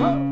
어?